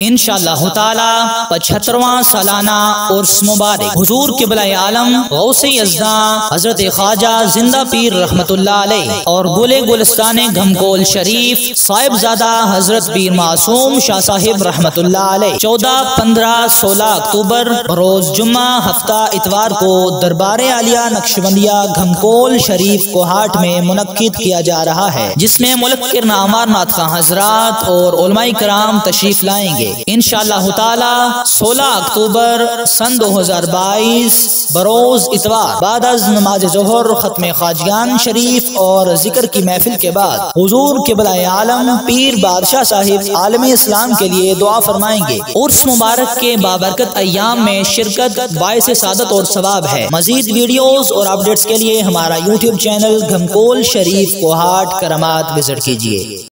इनशाला पचहत्तरवा सालाना उर्स मुबारक। हुजूर किबला आलम, गौसे हज़रत ख्वाजा ज़िंदा पीर रहमतुल्लाह और गुले गुलस्तान घमकोल शरीफ, साहिबजादा हज़रत पीर मासूम शाह साहिब रहमतुल्लाह चौदह, पंद्रह, सोलह अक्टूबर, रोज जुम्मा, हफ़्ता इतवार को दरबार आलिया नक्शबंदिया घमकोल शरीफ को हाट में मुनद किया जा रहा है, जिसमें मुल्क के नामार का हजरात और कराम तशरीफ़ लाएँगे। करेंगे इन सोलह अक्टूबर सन 2022 बरोज इतवार बाद नमाज़ जोहर, ख़त्म खाजियान शरीफ और ज़िक्र की महफिल के बाद हजूर के बलाए आलम, पीर बादशाह साहिब आलम इस्लाम के लिए दुआ फरमाएँगे। उर्स मुबारक के बाबरकत अयाम में शिरकत, बायस सादत और सवाब है। मजीद वीडियोस और अपडेट्स के लिए हमारा यूट्यूब चैनल घमकोल शरीफ को कोहाट करमात विज़िट कीजिए।